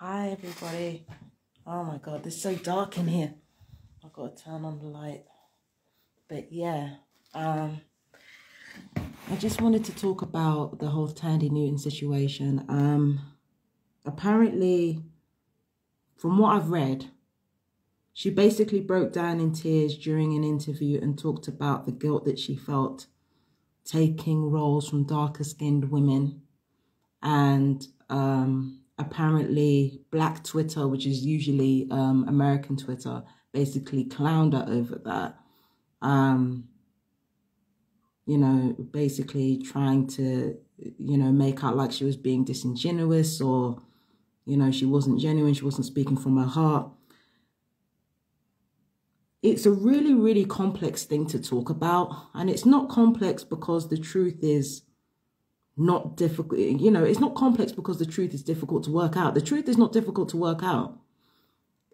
Hi everybody. Oh my god, it's so dark in here. I've got to turn on the light. But yeah, um I just wanted to talk about the whole Thandie Newton situation. Um apparently from what I've read, she basically broke down in tears during an interview and talked about the guilt that she felt taking roles from darker skinned women and um apparently black Twitter, which is usually um, American Twitter, basically clowned her over that. Um, you know, basically trying to, you know, make out like she was being disingenuous or, you know, she wasn't genuine, she wasn't speaking from her heart. It's a really, really complex thing to talk about. And it's not complex because the truth is not difficult. You know, it's not complex because the truth is difficult to work out. The truth is not difficult to work out.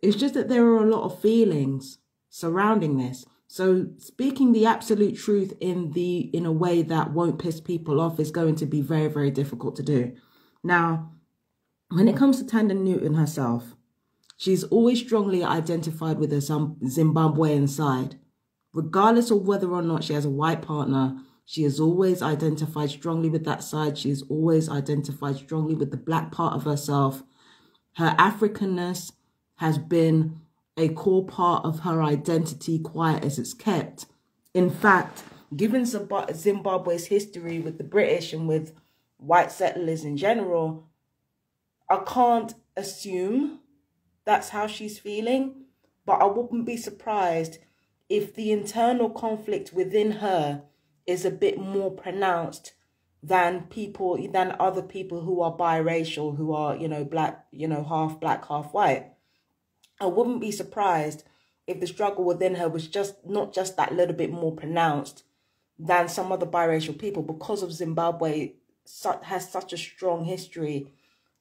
It's just that there are a lot of feelings surrounding this. So speaking the absolute truth in the in a way that won't piss people off is going to be very, very difficult to do. Now, when it comes to Thandie Newton herself, she's always strongly identified with her Zimbabwean side, regardless of whether or not she has a white partner she has always identified strongly with that side. She has always identified strongly with the black part of herself. Her Africanness has been a core part of her identity, quiet as it's kept. In fact, given Zimbabwe's history with the British and with white settlers in general, I can't assume that's how she's feeling, but I wouldn't be surprised if the internal conflict within her is a bit more pronounced than people than other people who are biracial who are you know black you know half black half white. I wouldn't be surprised if the struggle within her was just not just that little bit more pronounced than some other biracial people because of zimbabwe has such a strong history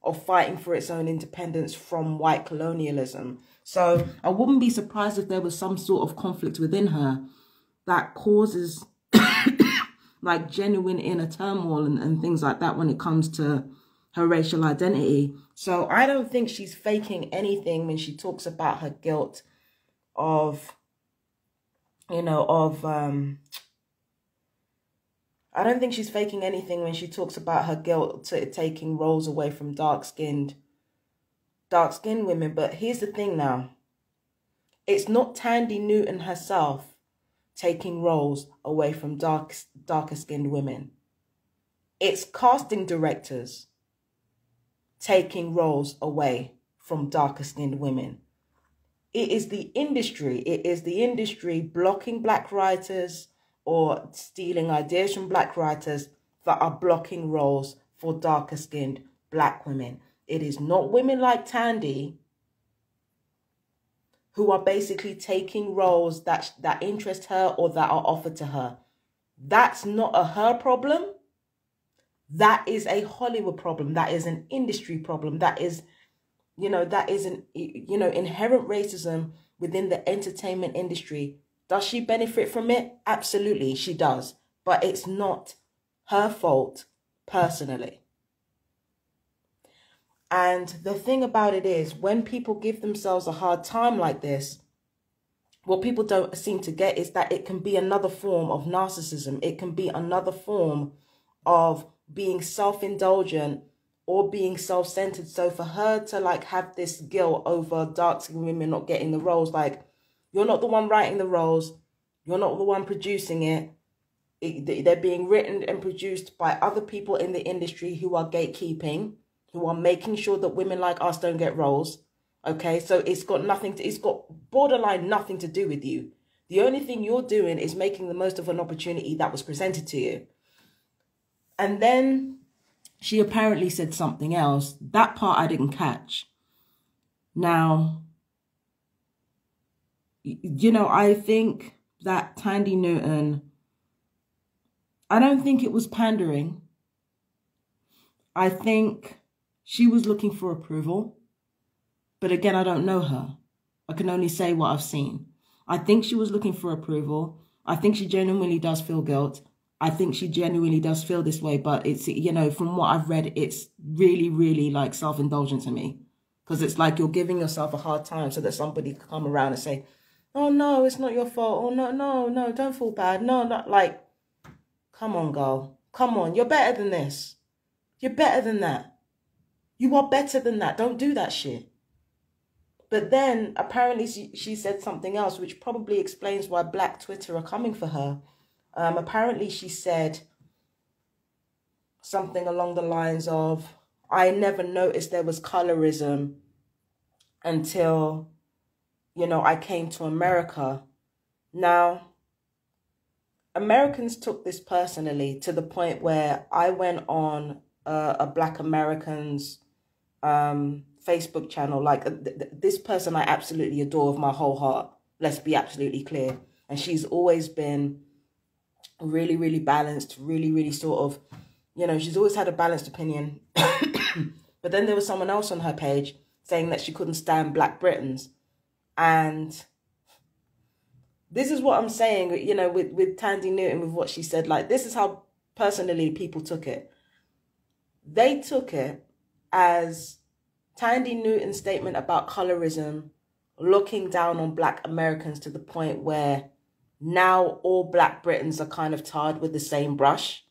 of fighting for its own independence from white colonialism. So i wouldn't be surprised if there was some sort of conflict within her that causes like genuine inner turmoil and, and things like that when it comes to her racial identity. So I don't think she's faking anything when she talks about her guilt of, you know, of, um, I don't think she's faking anything when she talks about her guilt to taking roles away from dark skinned, dark skinned women. But here's the thing now. It's not Thandie Newton herself taking roles away from dark, darker skinned women. It's casting directors taking roles away from darker skinned women. It is the industry, it is the industry blocking black writers or stealing ideas from black writers that are blocking roles for darker skinned black women. It is not women like Thandie who are basically taking roles that that interest her or that are offered to her. That's not a her problem. That is a Hollywood problem. That is an industry problem. That is, you know, that is an you know inherent racism within the entertainment industry. Does she benefit from it? Absolutely, she does. But it's not her fault personally. And the thing about it is, when people give themselves a hard time like this, what people don't seem to get is that it can be another form of narcissism. It can be another form of being self-indulgent or being self-centered. So for her to like have this guilt over dark skinned women not getting the roles, like you're not the one writing the roles, you're not the one producing it. it they're being written and produced by other people in the industry who are gatekeeping who are making sure that women like us don't get roles. Okay, so it's got nothing to, it's got borderline nothing to do with you. The only thing you're doing is making the most of an opportunity that was presented to you. And then she apparently said something else. That part I didn't catch. Now, you know, I think that Thandie Newton, I don't think it was pandering. I think she was looking for approval. But again, I don't know her. I can only say what I've seen. I think she was looking for approval. I think she genuinely does feel guilt. I think she genuinely does feel this way, but it's, you know, from what I've read, it's really, really like self indulgent to me. Because it's like you're giving yourself a hard time so that somebody can come around and say, oh no, it's not your fault. Oh no, no, no, don't feel bad. No, not like, come on, girl. Come on. You're better than this. You're better than that. You are better than that. Don't do that shit. But then apparently she, she said something else, which probably explains why Black Twitter are coming for her. Um, apparently she said something along the lines of, I never noticed there was colorism until you know, I came to America. Now, Americans took this personally to the point where I went on a, a Black Americans um, Facebook channel. Like th- th- this person I absolutely adore with my whole heart. Let's be absolutely clear. And she's always been really, really balanced, really, really sort of, you know, she's always had a balanced opinion. but then there was someone else on her page saying that she couldn't stand Black Britons. And this is what I'm saying, you know, with, with Thandie Newton, with what she said, like, this is how personally people took it. They took it as Thandie Newton's statement about colorism looking down on black Americans to the point where now all black Britons are kind of tarred with the same brush.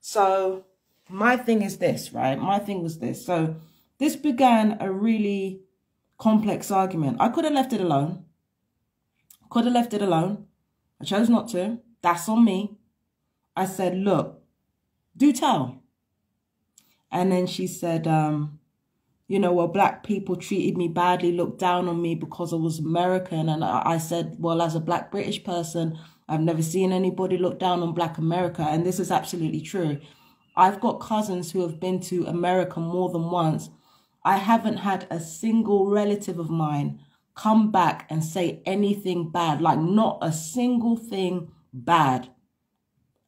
So my thing is this, right? My thing was this. So this began a really complex argument. I could have left it alone. Could have left it alone. I chose not to. That's on me. I said, look, do tell. And then she said, um, you know, well, black people treated me badly, looked down on me because I was American. And I, said, well, as a black British person, I've never seen anybody look down on black America. And this is absolutely true. I've got cousins who have been to America more than once I haven't had a single relative of mine come back and say anything bad, like not a single thing bad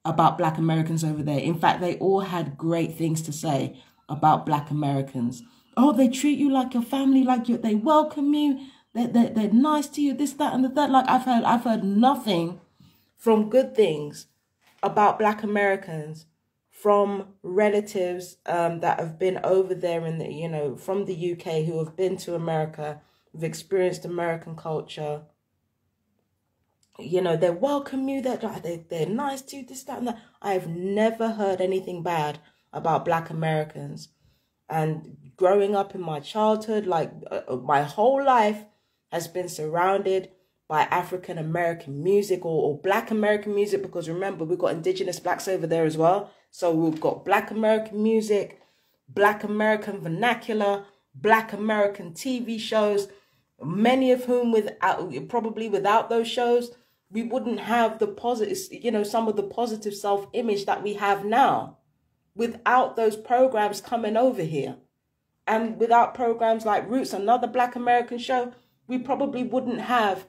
about Black Americans over there. In fact, they all had great things to say about Black Americans. Oh, they treat you like your family, like you, they welcome you, they're, they're, they're nice to you, this, that, and the that. Like I've heard, I've heard nothing from good things about Black Americans from relatives um, that have been over there in the, you know, from the UK who have been to America, have experienced American culture. You know, they welcome you, they're, they, they're nice to you, this, that, and that. I've never heard anything bad about Black Americans. And growing up in my childhood, like uh, uh my whole life has been surrounded by African American music or, or Black American music because remember, we've got indigenous blacks over there as well. So we've got Black American music, Black American vernacular, Black American TV shows, many of whom without probably without those shows, we wouldn't have the positive, you know, some of the positive self-image that we have now without those programs coming over here. And without programs like Roots, another Black American show, we probably wouldn't have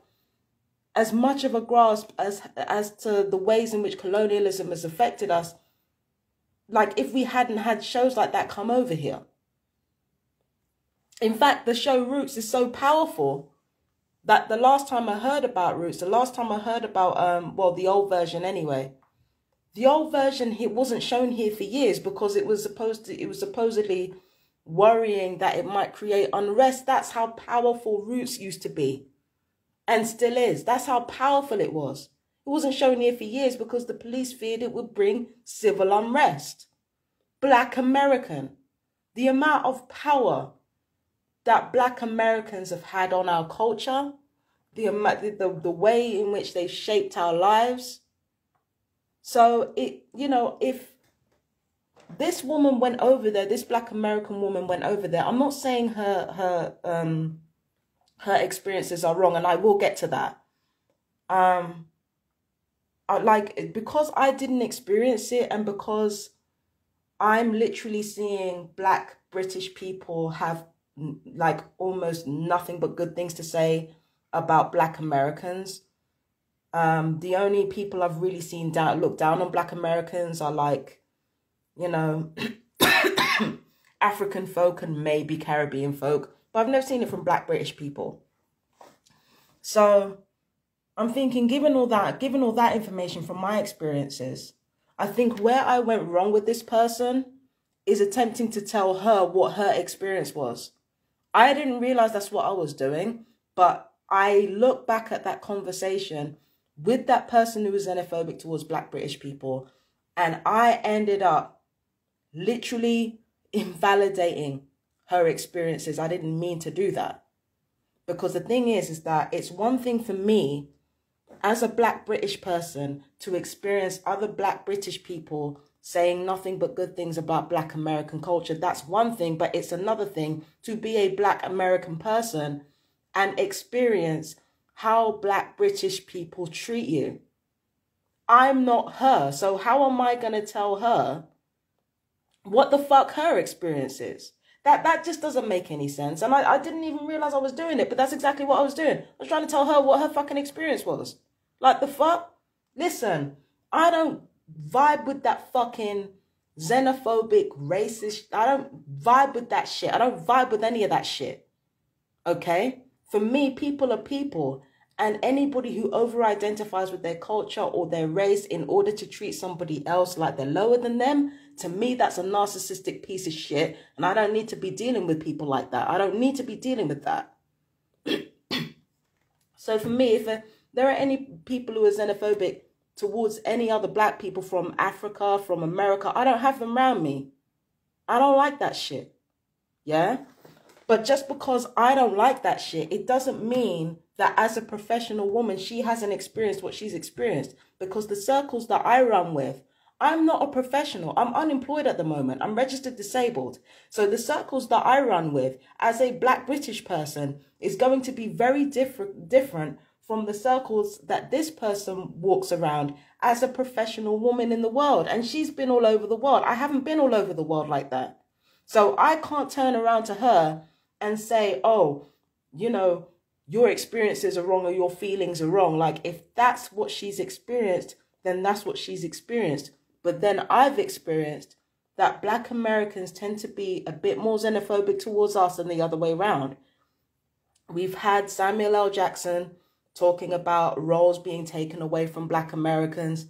as much of a grasp as as to the ways in which colonialism has affected us like if we hadn't had shows like that come over here. In fact, the show Roots is so powerful that the last time I heard about Roots, the last time I heard about um well the old version anyway, the old version it wasn't shown here for years because it was supposed to it was supposedly worrying that it might create unrest. That's how powerful Roots used to be. And still is. That's how powerful it was. It wasn't shown here for years because the police feared it would bring civil unrest. Black American, the amount of power that Black Americans have had on our culture, the, the, the way in which they've shaped our lives. So, it you know, if this woman went over there, this Black American woman went over there, I'm not saying her, her, um, her experiences are wrong, and I will get to that. Um, I, like because I didn't experience it and because I'm literally seeing black British people have like almost nothing but good things to say about black Americans. Um, the only people I've really seen down look down on black Americans are like, you know, African folk and maybe Caribbean folk, but I've never seen it from black British people. So I'm thinking, given all that, given all that information from my experiences, I think where I went wrong with this person is attempting to tell her what her experience was. I didn't realize that's what I was doing, but I look back at that conversation with that person who was xenophobic towards black British people, and I ended up literally invalidating her experiences. I didn't mean to do that. Because the thing is, is that it's one thing for me as a black British person to experience other black British people saying nothing but good things about black American culture. That's one thing, but it's another thing to be a black American person and experience how black British people treat you. I'm not her, so how am I going to tell her what the fuck her experience is? That that just doesn't make any sense. And I, I didn't even realize I was doing it, but that's exactly what I was doing. I was trying to tell her what her fucking experience was. Like the fuck? Listen, I don't vibe with that fucking xenophobic, racist. I don't vibe with that shit. I don't vibe with any of that shit. Okay? For me, people are people. And anybody who over identifies with their culture or their race in order to treat somebody else like they're lower than them, to me, that's a narcissistic piece of shit. And I don't need to be dealing with people like that. I don't need to be dealing with that. so for me, if there are any people who are xenophobic towards any other black people from Africa, from America, I don't have them around me. I don't like that shit. Yeah? But just because I don't like that shit, it doesn't mean that as a professional woman, she hasn't experienced what she's experienced. Because the circles that I run with, I'm not a professional. I'm unemployed at the moment. I'm registered disabled. So the circles that I run with as a black British person is going to be very different different from the circles that this person walks around as a professional woman in the world. And she's been all over the world. I haven't been all over the world like that. So I can't turn around to her and say, oh, you know, your experiences are wrong or your feelings are wrong. Like, if that's what she's experienced, then that's what she's experienced. But then I've experienced that black Americans tend to be a bit more xenophobic towards us than the other way around. We've had Samuel L. Jackson talking about roles being taken away from black Americans.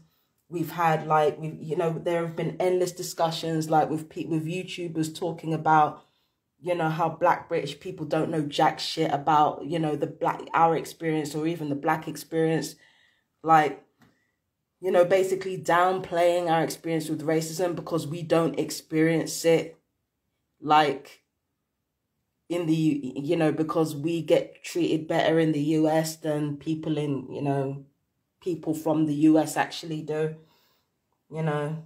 We've had like, we you know, there have been endless discussions like with with YouTubers talking about you know, how black British people don't know jack shit about, you know, the black, our experience or even the black experience. Like, you know, basically downplaying our experience with racism because we don't experience it like in the, you know, because we get treated better in the US than people in, you know, people from the US actually do, you know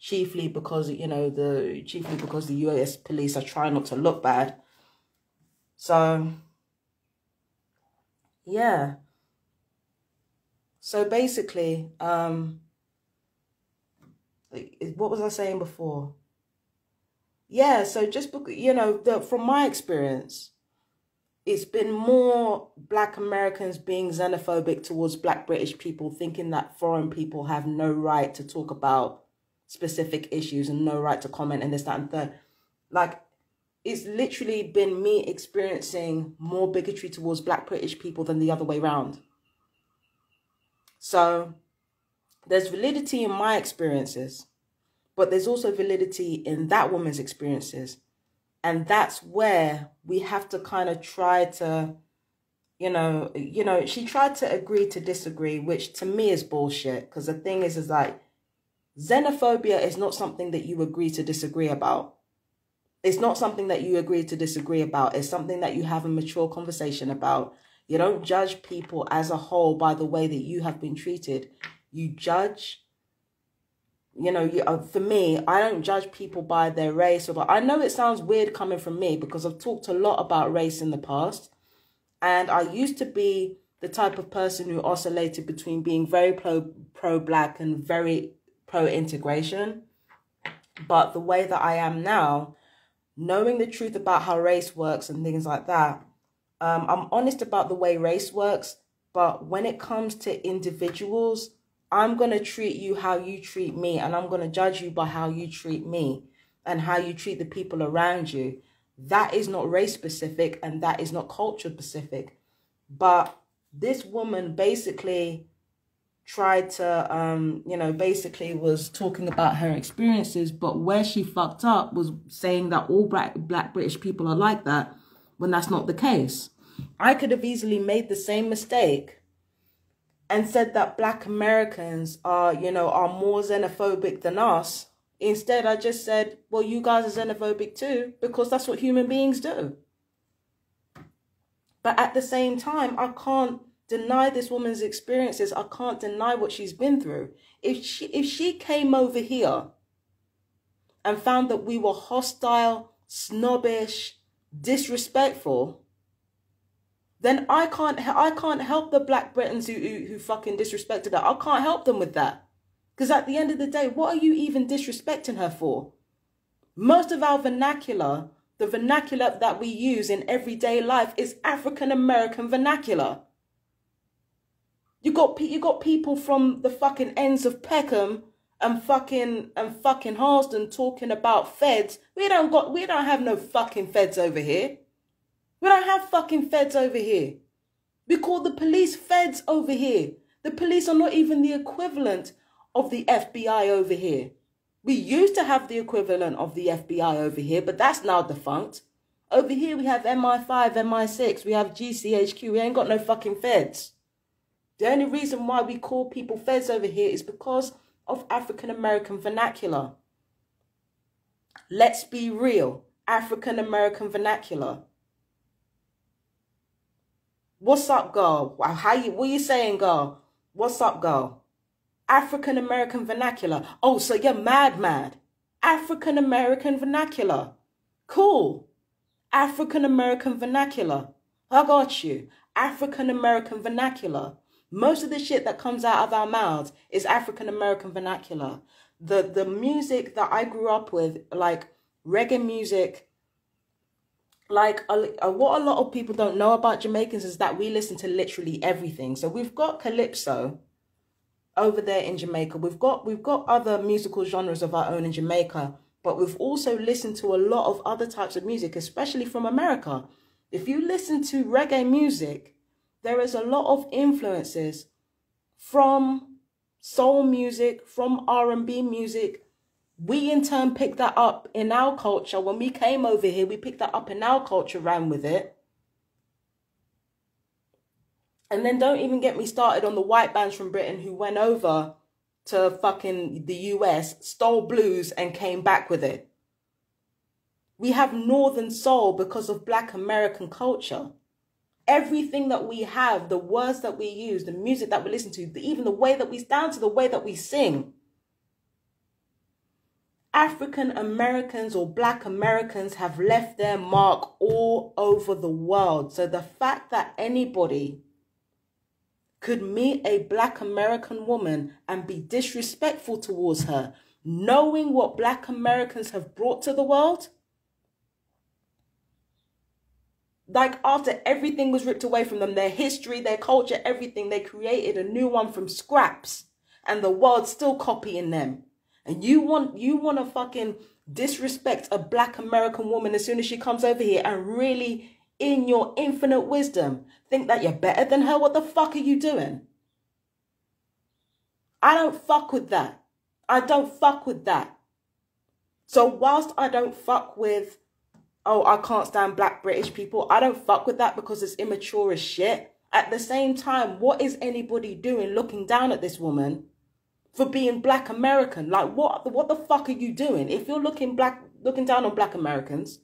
chiefly because you know the chiefly because the US police are trying not to look bad. So yeah. So basically, um what was I saying before? Yeah, so just you know, the, from my experience, it's been more black Americans being xenophobic towards black British people, thinking that foreign people have no right to talk about specific issues and no right to comment and this, that, and third. Like, it's literally been me experiencing more bigotry towards black British people than the other way around. So, there's validity in my experiences, but there's also validity in that woman's experiences. And that's where we have to kind of try to, you know, you know, she tried to agree to disagree, which to me is bullshit. Because the thing is, is like, Xenophobia is not something that you agree to disagree about. It's not something that you agree to disagree about. It's something that you have a mature conversation about. You don't judge people as a whole by the way that you have been treated. You judge, you know, you, uh, for me, I don't judge people by their race. Or, I know it sounds weird coming from me because I've talked a lot about race in the past. And I used to be the type of person who oscillated between being very pro, pro-black and very pro integration. But the way that I am now, knowing the truth about how race works and things like that, um, I'm honest about the way race works. But when it comes to individuals, I'm going to treat you how you treat me, and I'm going to judge you by how you treat me and how you treat the people around you. That is not race specific and that is not culture specific. But this woman basically tried to, um, you know, basically was talking about her experiences, but where she fucked up was saying that all black, black British people are like that, when that's not the case. I could have easily made the same mistake and said that black Americans are, you know, are more xenophobic than us. Instead, I just said, well, you guys are xenophobic too, because that's what human beings do. But at the same time, I can't deny this woman's experiences. I can't deny what she's been through. If she if she came over here and found that we were hostile, snobbish, disrespectful, then I can't I can't help the black Britons who who, who fucking disrespected her. I can't help them with that. Because at the end of the day, what are you even disrespecting her for? Most of our vernacular, the vernacular that we use in everyday life is African American vernacular. You got you got people from the fucking ends of Peckham and fucking and fucking Harlesden talking about feds. We don't got we don't have no fucking feds over here. We don't have fucking feds over here. We call the police feds over here. The police are not even the equivalent of the FBI over here. We used to have the equivalent of the FBI over here, but that's now defunct. Over here we have MI5, MI6, we have GCHQ, we ain't got no fucking feds. The only reason why we call people feds over here is because of African American vernacular. Let's be real. African American vernacular. What's up, girl? How you what you saying, girl? What's up, girl? African American vernacular. Oh, so you're mad mad. African American vernacular. Cool. African American vernacular. I got you. African American vernacular. Most of the shit that comes out of our mouths is African American vernacular. The the music that I grew up with, like reggae music, like a, what a lot of people don't know about Jamaicans is that we listen to literally everything. So we've got calypso over there in Jamaica. We've got we've got other musical genres of our own in Jamaica, but we've also listened to a lot of other types of music, especially from America. If you listen to reggae music, there is a lot of influences from soul music, from R&B music. We in turn picked that up in our culture. When we came over here, we picked that up in our culture, ran with it. And then don't even get me started on the white bands from Britain who went over to fucking the US, stole blues and came back with it. We have Northern Soul because of Black American culture everything that we have, the words that we use, the music that we listen to, even the way that we down to the way that we sing. African Americans or Black Americans have left their mark all over the world. So the fact that anybody could meet a Black American woman and be disrespectful towards her, knowing what Black Americans have brought to the world, like after everything was ripped away from them, their history, their culture, everything, they created a new one from scraps, and the world's still copying them. And you want you want to fucking disrespect a black American woman as soon as she comes over here and really in your infinite wisdom think that you're better than her? What the fuck are you doing? I don't fuck with that. I don't fuck with that. So whilst I don't fuck with oh, I can't stand black British people. I don't fuck with that because it's immature as shit. At the same time, what is anybody doing looking down at this woman for being black American? Like what what the fuck are you doing? If you're looking black looking down on black Americans,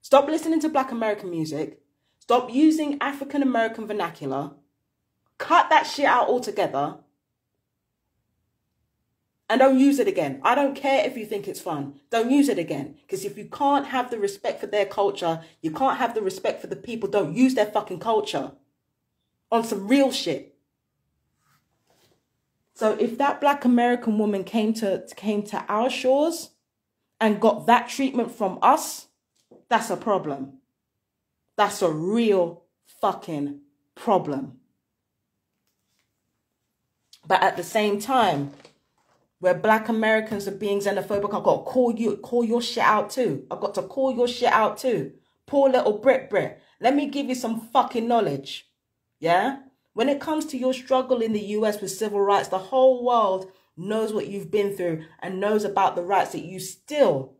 stop listening to black American music. Stop using African American vernacular. Cut that shit out altogether and don't use it again. I don't care if you think it's fun. Don't use it again. Because if you can't have the respect for their culture, you can't have the respect for the people, don't use their fucking culture on some real shit. So if that black American woman came to came to our shores and got that treatment from us, that's a problem. That's a real fucking problem. But at the same time, where black Americans are being xenophobic, I've got to call you, call your shit out too. I've got to call your shit out too. Poor little Brit Brit. Let me give you some fucking knowledge. Yeah? When it comes to your struggle in the US with civil rights, the whole world knows what you've been through and knows about the rights that you still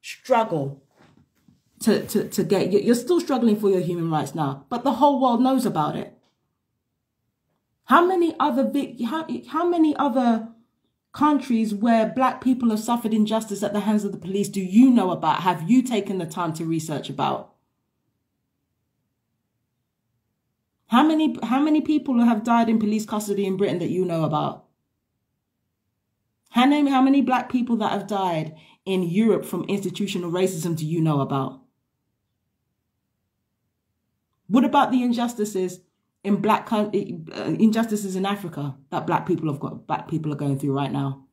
struggle to, to, to get, you're still struggling for your human rights now, but the whole world knows about it. How many other, how, how many other countries where black people have suffered injustice at the hands of the police do you know about? Have you taken the time to research about? How many how many people have died in police custody in Britain that you know about? How many how many black people that have died in Europe from institutional racism do you know about? What about the injustices in black uh, injustices in Africa that black people have got black people are going through right now.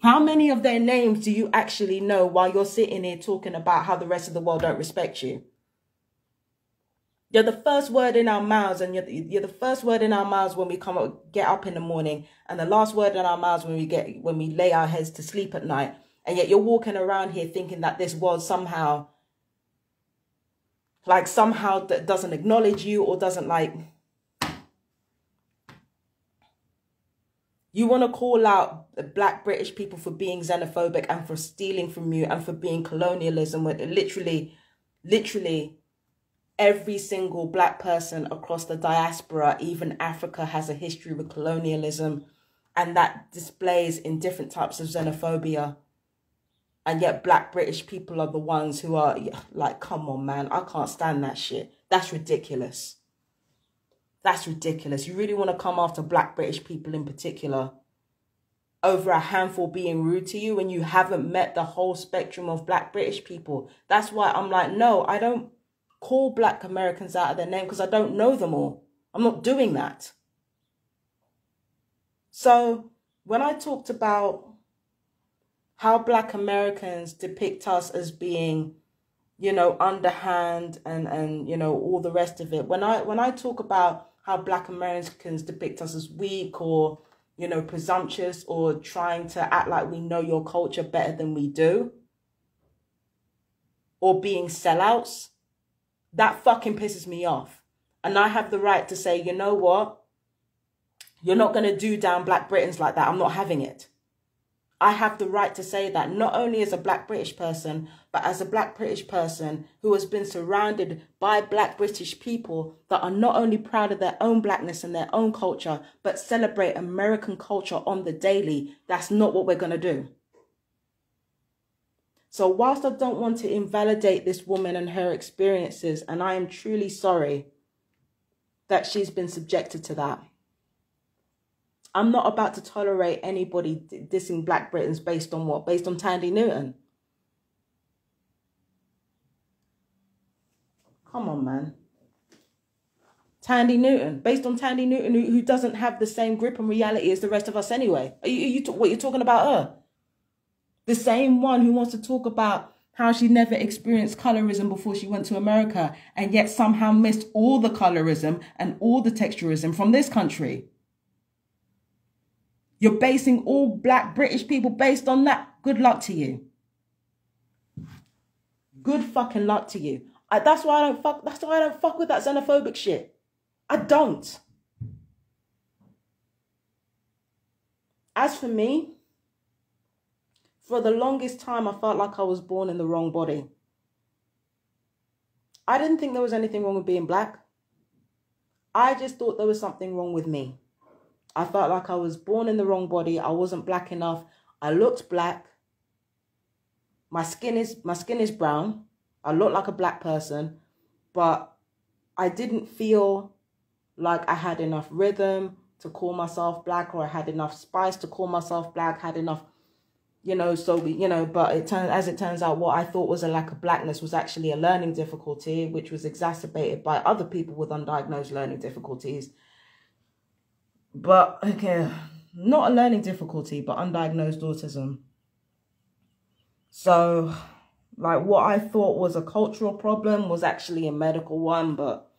How many of their names do you actually know while you're sitting here talking about how the rest of the world don't respect you? You're the first word in our mouths, and you're the, you're the first word in our mouths when we come up, get up in the morning, and the last word in our mouths when we get when we lay our heads to sleep at night. And yet you're walking around here thinking that this world somehow like somehow that doesn't acknowledge you or doesn't like you want to call out the black british people for being xenophobic and for stealing from you and for being colonialism with literally literally every single black person across the diaspora even africa has a history with colonialism and that displays in different types of xenophobia. And yet black british people are the ones who are like come on man i can't stand that shit. That's ridiculous. That's ridiculous. You really want to come after black british people in particular? Over a handful being rude to you when you haven't met the whole spectrum of black british people? That's why i'm like no i don't call black americans out of their name because i don't know them all i'm not doing that so when i talked about how black Americans depict us as being, you know, underhand and and you know all the rest of it. When I when I talk about how black Americans depict us as weak or you know presumptuous or trying to act like we know your culture better than we do or being sellouts, that fucking pisses me off. And I have the right to say, you know what? You're not going to do down black Britons like that. I'm not having it. I have the right to say that not only as a black British person, but as a black British person who has been surrounded by black British people that are not only proud of their own blackness and their own culture, but celebrate American culture on the daily. That's not what we're going to do. So, whilst I don't want to invalidate this woman and her experiences, and I am truly sorry that she's been subjected to that. I'm not about to tolerate anybody dissing Black Britons based on what? Based on Thandie Newton. Come on, man. Thandie Newton, based on Thandie Newton, who, who doesn't have the same grip on reality as the rest of us anyway. Are you, are you what you're talking about her? The same one who wants to talk about how she never experienced colorism before she went to America and yet somehow missed all the colorism and all the texturism from this country. You're basing all black British people based on that. Good luck to you. Good fucking luck to you. I, that's why I don't fuck. That's why I don't fuck with that xenophobic shit. I don't. As for me, for the longest time, I felt like I was born in the wrong body. I didn't think there was anything wrong with being black. I just thought there was something wrong with me. I felt like I was born in the wrong body. I wasn't black enough. I looked black. My skin is my skin is brown. I look like a black person, but I didn't feel like I had enough rhythm to call myself black or I had enough spice to call myself black, had enough you know, so we, you know, but it turns as it turns out, what I thought was a lack of blackness was actually a learning difficulty, which was exacerbated by other people with undiagnosed learning difficulties but okay, not a learning difficulty, but undiagnosed autism. So, like, what I thought was a cultural problem was actually a medical one, but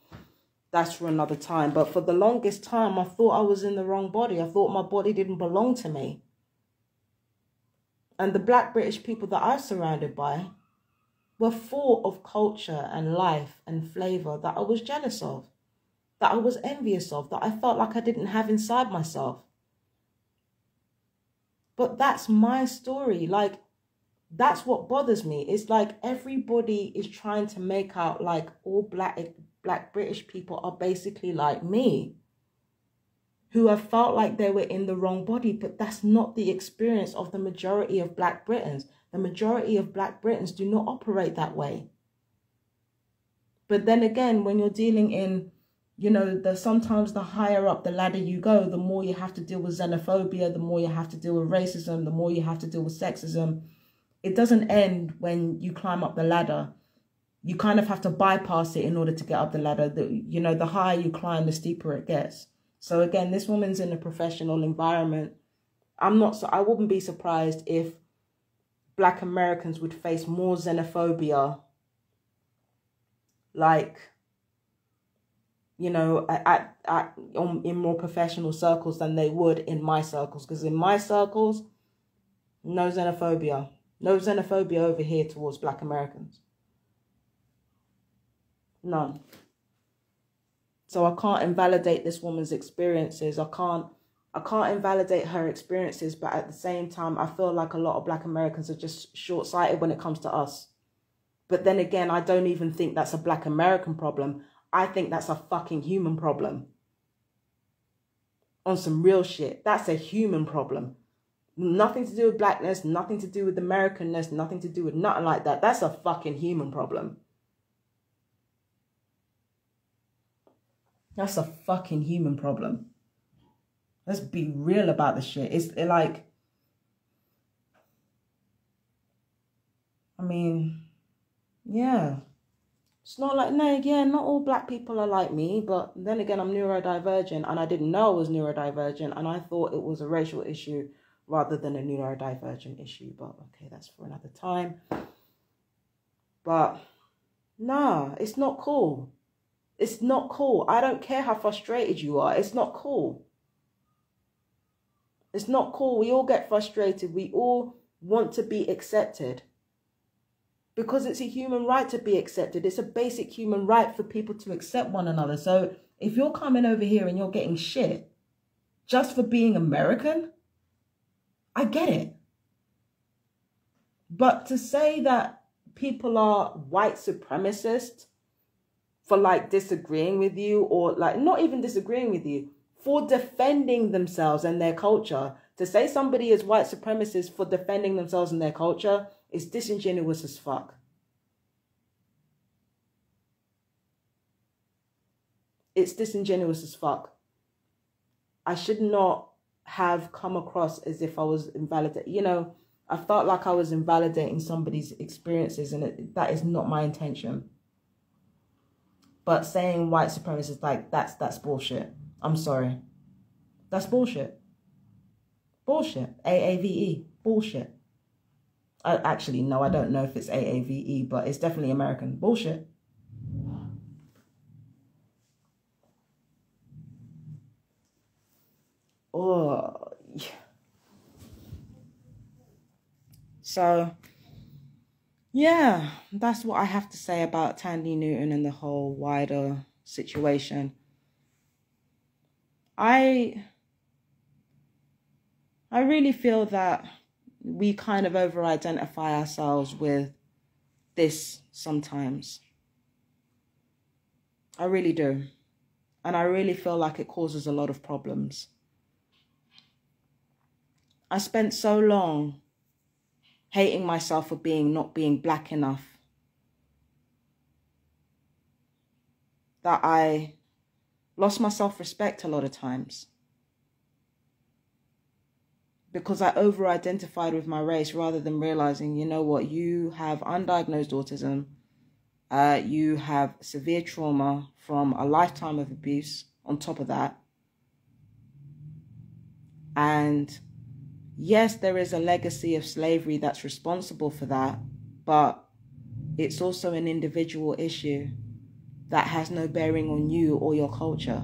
that's for another time. But for the longest time, I thought I was in the wrong body. I thought my body didn't belong to me. And the black British people that I surrounded by were full of culture and life and flavour that I was jealous of that I was envious of, that I felt like I didn't have inside myself. But that's my story. Like, that's what bothers me. It's like everybody is trying to make out like all black black British people are basically like me who have felt like they were in the wrong body, but that's not the experience of the majority of black Britons. The majority of black Britons do not operate that way. But then again, when you're dealing in, you know, the sometimes the higher up the ladder you go, the more you have to deal with xenophobia, the more you have to deal with racism, the more you have to deal with sexism. It doesn't end when you climb up the ladder. You kind of have to bypass it in order to get up the ladder. The, you know, the higher you climb, the steeper it gets. So again, this woman's in a professional environment. I'm not so I wouldn't be surprised if black Americans would face more xenophobia. Like you know at, at on, in more professional circles than they would in my circles. Because in my circles no xenophobia. No xenophobia over here towards black americans. None so I can't invalidate this woman's experiences. I can't I can't invalidate her experiences, but at the same time, I feel like a lot of black Americans are just short sighted when it comes to us. But then again, I don't even think that's a black American problem. I think that's a fucking human problem. On some real shit. That's a human problem. Nothing to do with blackness, nothing to do with Americanness, nothing to do with nothing like that. That's a fucking human problem. That's a fucking human problem. Let's be real about the shit. It's like, I mean, yeah. It's not like, no, yeah, not all black people are like me, but then again, I'm neurodivergent and I didn't know I was neurodivergent and I thought it was a racial issue rather than a neurodivergent issue. But okay, that's for another time. But nah, it's not cool. It's not cool. I don't care how frustrated you are. It's not cool. It's not cool. We all get frustrated. We all want to be accepted. Because it's a human right to be accepted. It's a basic human right for people to accept one another. So if you're coming over here and you're getting shit just for being American, I get it. But to say that people are white supremacists for like disagreeing with you or like not even disagreeing with you for defending themselves and their culture. To say somebody is white supremacist for defending themselves and their culture is disingenuous as fuck. It's disingenuous as fuck. I should not have come across as if i was invalidating you know i felt like i was invalidating somebody's experiences and it, that is not my intention but saying white supremacists like that's that's bullshit. I'm sorry. That's bullshit. Bullshit. AAVE. Bullshit. I, actually, no, I don't know if it's AAVE, but it's definitely American. Bullshit. Oh, yeah. So, yeah, that's what I have to say about Thandie Newton and the whole wider situation. I I really feel that we kind of over identify ourselves with this sometimes. I really do. And I really feel like it causes a lot of problems. I spent so long hating myself for being not being black enough. That I lost my self-respect a lot of times. Because I over-identified with my race rather than realizing, you know what, you have undiagnosed autism, uh, you have severe trauma from a lifetime of abuse on top of that. And yes, there is a legacy of slavery that's responsible for that, but it's also an individual issue that has no bearing on you or your culture.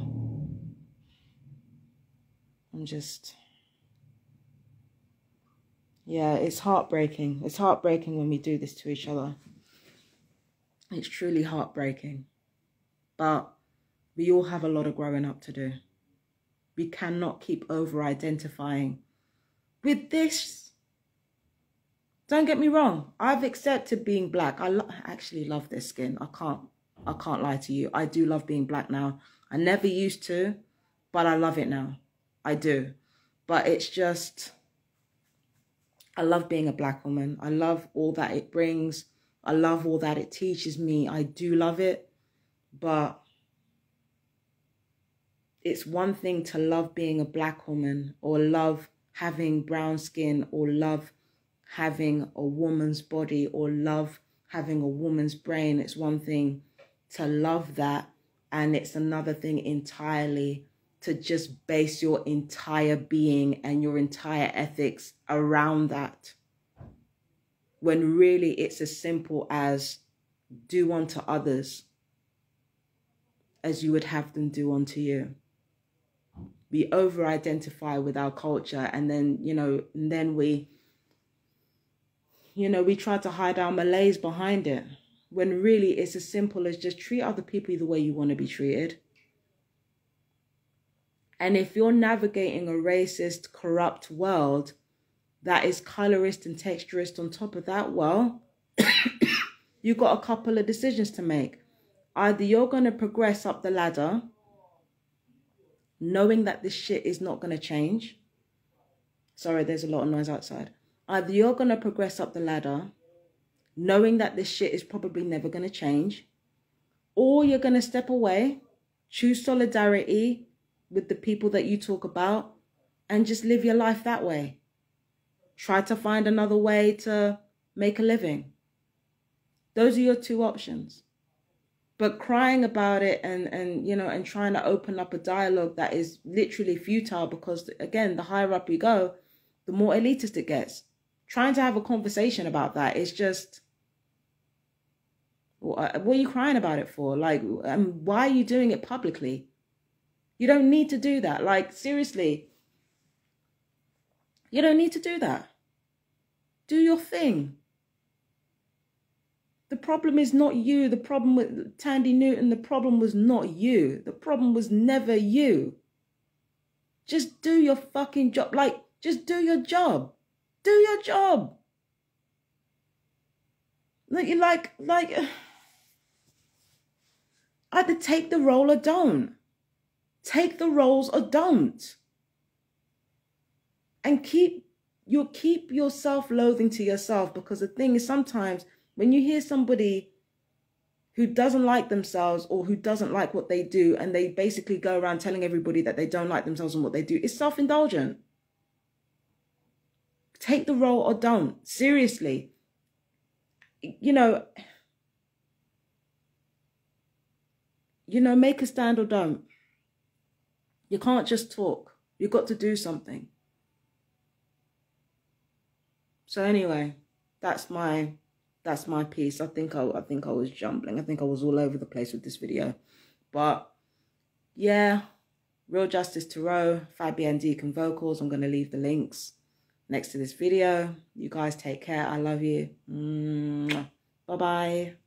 I'm just, yeah, it's heartbreaking. It's heartbreaking when we do this to each other. It's truly heartbreaking. But we all have a lot of growing up to do. We cannot keep over identifying with this Don't get me wrong. I've accepted being black. I lo- actually love this skin. I can't I can't lie to you. I do love being black now. I never used to, but I love it now. I do. But it's just I love being a black woman. I love all that it brings. I love all that it teaches me. I do love it. But it's one thing to love being a black woman or love having brown skin or love having a woman's body or love having a woman's brain. It's one thing to love that. And it's another thing entirely to just base your entire being and your entire ethics around that. When really it's as simple as do unto others as you would have them do unto you. We over identify with our culture and then, you know, and then we, you know, we try to hide our malaise behind it when really it's as simple as just treat other people the way you want to be treated and if you're navigating a racist, corrupt world that is colorist and texturist on top of that, well, you've got a couple of decisions to make. Either you're going to progress up the ladder, knowing that this shit is not going to change. Sorry, there's a lot of noise outside. Either you're going to progress up the ladder, knowing that this shit is probably never going to change, or you're going to step away, choose solidarity, with the people that you talk about and just live your life that way. Try to find another way to make a living. Those are your two options. But crying about it and, and you know and trying to open up a dialogue that is literally futile because again the higher up you go, the more elitist it gets. Trying to have a conversation about that is just what are you crying about it for? Like, um, why are you doing it publicly? You don't need to do that. Like, seriously. You don't need to do that. Do your thing. The problem is not you. The problem with Thandie Newton, the problem was not you. The problem was never you. Just do your fucking job. Like, just do your job. Do your job. Like, you like, like, either take the role or don't. Take the roles or don't. And keep you keep your self-loathing to yourself because the thing is sometimes when you hear somebody who doesn't like themselves or who doesn't like what they do and they basically go around telling everybody that they don't like themselves and what they do, it's self-indulgent. Take the role or don't. Seriously. You know, you know, make a stand or don't. You can't just talk. You've got to do something. So anyway, that's my that's my piece. I think I I think I was jumbling. I think I was all over the place with this video. But yeah, Real Justice Tarot, Fabianne Deacon vocals. I'm gonna leave the links next to this video. You guys take care. I love you. Bye bye.